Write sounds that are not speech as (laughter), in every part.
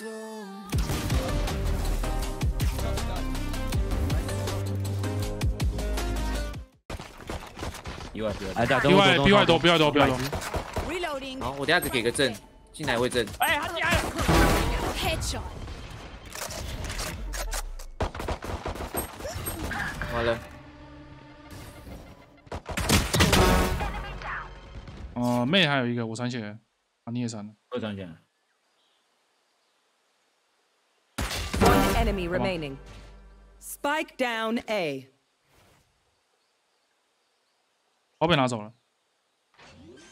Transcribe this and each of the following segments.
意外，意外，来，等，B 外外多 B 外多 B 外。多.好，我等下给个阵，进来会阵，哎，他进来了，Headshot. 完了，哦，妹还有一个我残血，啊你也残了，二张线，enemy remaining. Spike down A. 我被拿走了，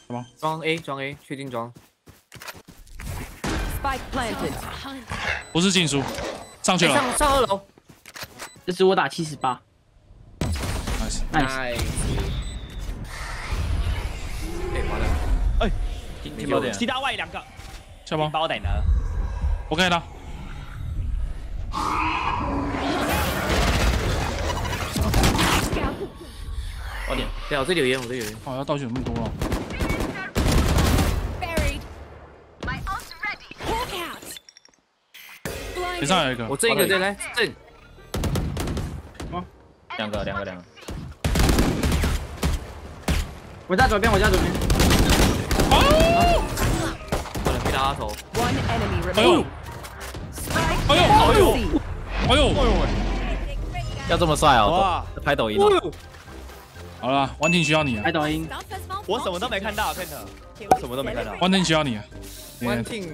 什么装 A 装 A，确定装，Spike planted. 不是禁书，上去哎了上上二楼。这是我打七十八，nice，，nice。哎，完了，哎，进进包点，其他外两个，下包。包点呢？，OK 的，包点，对，我这里有烟，我这里有烟，哦要道具有那么多了。Blinded. 上有一个。我，这一个再来阵，两个，两个，两个。我在左边，我在左边。完了，被打到头，One enemy 哎呦哎呦，要这么帅哦！哇，拍抖音哦。好了，玩挺需要你啊拍，抖音.我什么都没看到，Ken，我什么都没看到。玩挺需要你啊，One team，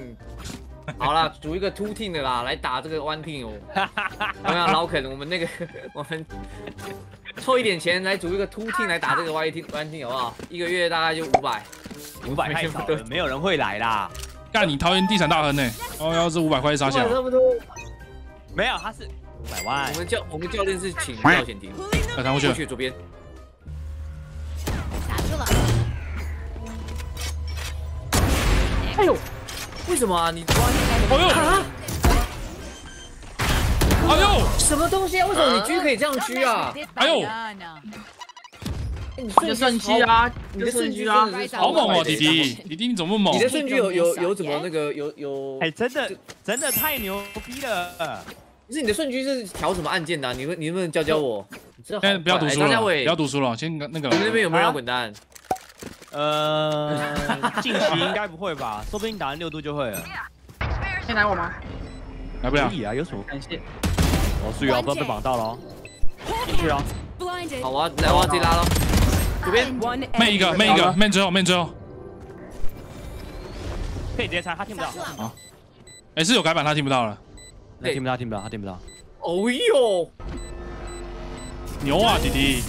好啦，组一个 two team 的啦，来打这个 one team 哦。有没有老肯？我们那个 (laughs) 我们凑一点钱来组一个 two team 来打这个 one team one team 好不好？一个月大概就五百。五百太少了，没有人会来啦。干你桃园地产大亨呢，哦要是五百块杀下来，差不多。没有，他是五百万我。们教我们教练是请教险庭，来弹过去过，去左边。打住了。哎呦，为什么啊？你哎呦，哎呦，什么东西啊？为什么你狙可以这样狙啊？哎呦你你的顺序啊，你的顺序啊，好猛哦，弟弟，弟弟你怎么猛你？的顺序有有有怎么那个有有？哎，真的真的太牛逼了！不是你的顺序是调什么按键的啊？你们你能不能教教我？现在不要读书了，不要读书了，先那个你们那边有没有人要滚蛋？呃，近期应该不会吧？(laughs) 说不定打完六度就会了。先来我吗？来不了可，以啊，有什么？感谢。哦，是哦，不要被绑到了哦。进去啊。好，我要来，我要自己拉了。左边妹一个，妹一.个，妹最后，妹最后，可以直接拆，他听不到，哎是有改版，他听不到了，那听不到，听不到，他听不到。哦哟，牛啊，弟弟！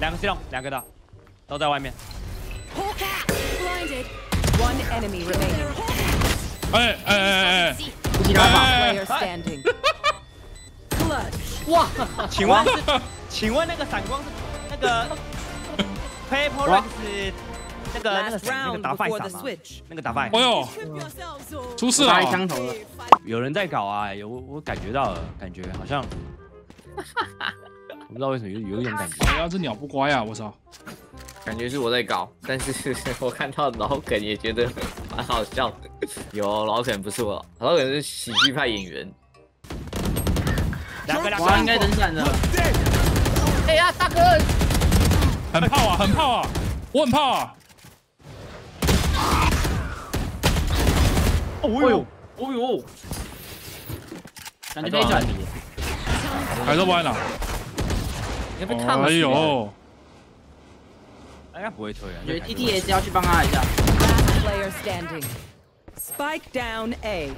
两个系统，两个的，都在外面。哎哎哎哎！哎！哇！(laughs) (laughs) 请问请问那个闪光是那个 (laughs) Paper Rocks？那个那个那个 round 打 the 闪吗.那个打败哎，呦，出事了有人在搞啊！有我我感觉到了，感觉好像，我不知道为什么有有一种感觉。哎呀这鸟不乖啊，我操，感觉是我在搞，但是 (laughs) 我看到老梗也觉得蛮好笑的。有老梗不是我，老梗是喜剧派演员。两个两哇，应个，该人闪的。哎呀，大哥，很炮啊，很炮啊，我很炮啊，哦呦，哦呦，感觉可以转。还是歪哪？你被烫了。哎呦，应该不会推啊。觉得 TTS 要去帮他一下。Last player standing. Spike down A.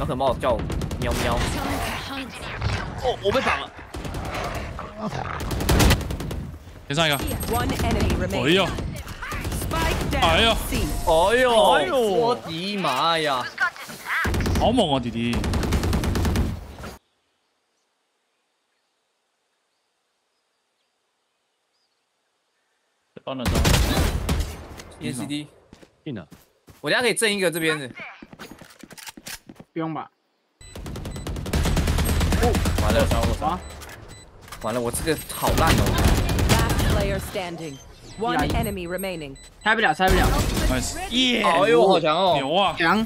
老梗帮我叫喵喵。哦，我被绑了。先上一个哎.呦哎呦.哎呦，哎呦我的妈呀！好猛啊，弟弟，帮了中，E C D，进了。我等下可以挣一个这边的。不用吧？完了，杀我杀啊！完了，我这个好烂哦。Last player standing. One enemy remaining. 拆不了，拆不了，nice，耶！哎呦，好强哦！牛啊！强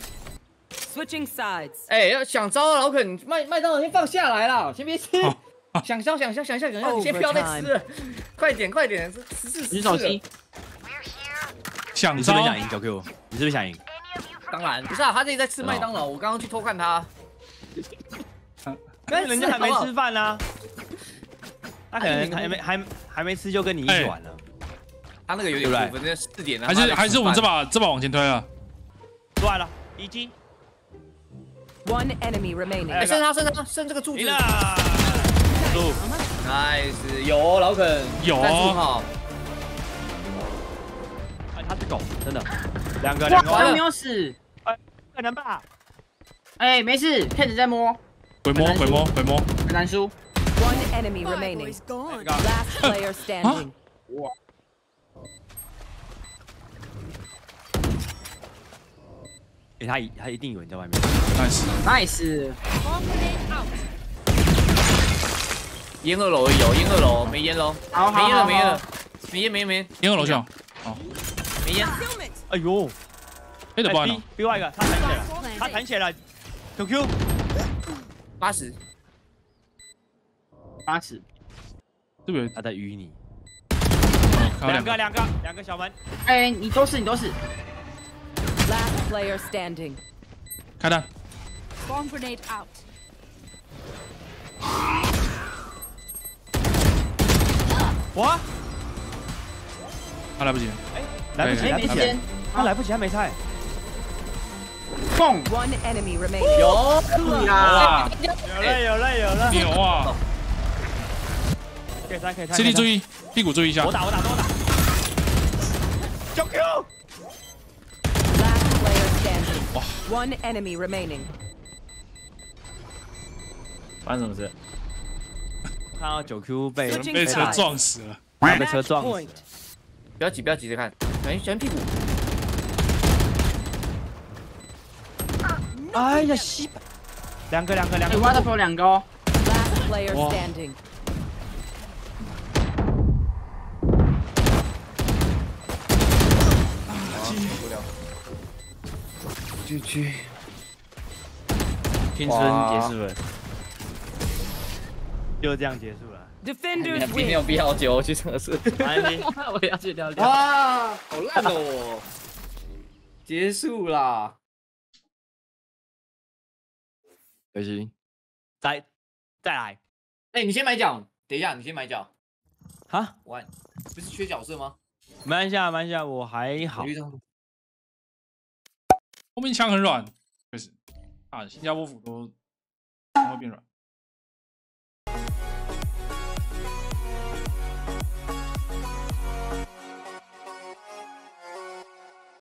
，Switching sides. 哎，要想招啊，老肯麦麦当劳先放下来啦，先别吃。想象想象想象想象，你先不要再吃了，快点快点，这十四举手机，想招你是不是想赢九 Q？你是不是想赢？当然不是啊，他自己在吃麦当劳，我刚刚去偷看他。(laughs) 但是人家还没吃饭呢，他可能还没还还没吃就跟你一起玩了。他那个有点过分，那四点啊，还是还是我们这把这把往前推啊。出来了，一击。One enemy 哎，remaining. 剩他剩他剩这个柱子。，nice，有哦老肯。有。哎，他是狗，真的。两个，两个，好像没有死，可能吧？哎，没事，骗子在摸，鬼摸鬼摸鬼摸，很难输，One enemy remaining. Last player standing. 哎，他他一定有人在外面。Nice. Nice. 烟二楼有烟二楼没烟楼，没烟了没烟了，没烟没烟没烟，烟二楼上，哦，没烟，哎呦，没得关了，另外一个他弹起来了，他弹起来了，QQ，八十。八十，对不对？他在淤泥。两个，两个。两个小门，哎，你都是你都是，Last player standing. 开弹，Bomb grenade out. 我，他来不及了，来不及，来不及，没时间，他来不及，他没菜。蹦，One enemy remaining. 有可以啦，有了有了有了，牛啊可以，CD 注意，屁股注意一下。我打，我打，我打。Q。哇。One enemy remaining。关什么事？看到九 Q 被被车撞死了，被车撞死。不要急，不要急着看，小心屁股。哎呀，西！两个，两个，两个。你挖的时候两个哦。Last 哇。居居，青春结束了，就这样结束了。Defenders 今天有.必要久，去测试。安妮，(laughs) 我也要去聊聊，哇，好烂哦！结束啦，可惜。再再来哎，你先买脚，等一下，你先买脚。哈，完，不是缺角色吗？没关系啊，没关系啊，我还好后面枪很软，确实啊，新加坡斧都枪会变软。